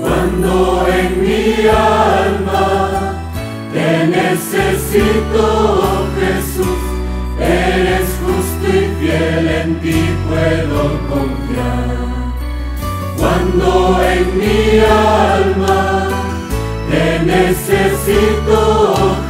Cuando en mi alma te necesito, oh Jesús, eres justo y fiel, en ti puedo confiar en mi alma, te necesito.